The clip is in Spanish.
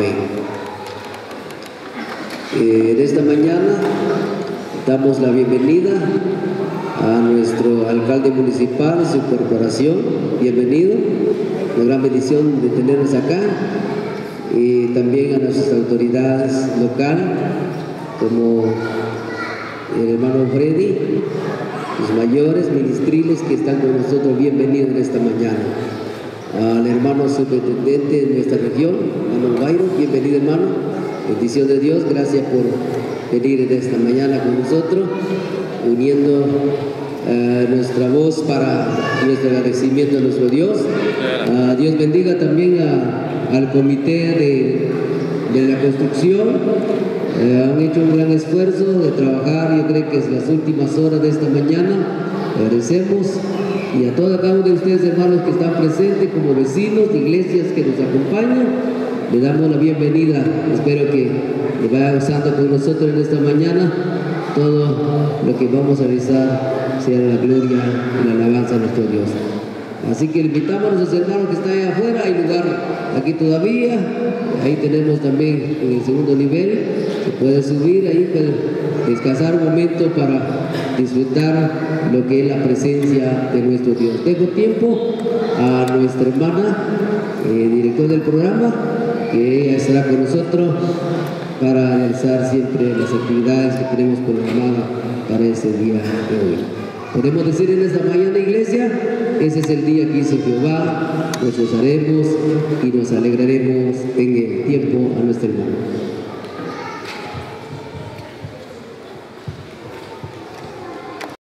Eh, en esta mañana damos la bienvenida a nuestro alcalde municipal su corporación. Bienvenido. Una gran bendición de tenernos acá. Y también a nuestras autoridades locales, como el hermano Freddy, los mayores ministriles que están con nosotros. Bienvenidos en esta mañana al hermano superintendente de nuestra región, hermano Bayro, bienvenido hermano, bendición de Dios, gracias por venir en esta mañana con nosotros, uniendo uh, nuestra voz para nuestro agradecimiento a nuestro Dios. Uh, Dios bendiga también a, al comité de, de la construcción, uh, han hecho un gran esfuerzo de trabajar, yo creo que es las últimas horas de esta mañana, agradecemos y a toda cada uno de ustedes hermanos que están presentes como vecinos de iglesias que nos acompañan le damos la bienvenida. Espero que vaya gozando con nosotros en esta mañana todo lo que vamos a realizar sea la gloria y la alabanza a nuestro Dios. Así que invitamos a nuestros hermanos que están ahí afuera hay lugar aquí todavía. Ahí tenemos también en el segundo nivel se puede subir ahí puede descansar un momento para disfrutar lo que es la presencia de nuestro Dios. Dejo tiempo a nuestra hermana, eh, director del programa, que ella estará con nosotros para realizar siempre las actividades que tenemos programadas para ese día de hoy. Podemos decir en esta mañana, iglesia, ese es el día que hizo Jehová, nos gozaremos y nos alegraremos en el tiempo a nuestro hermano.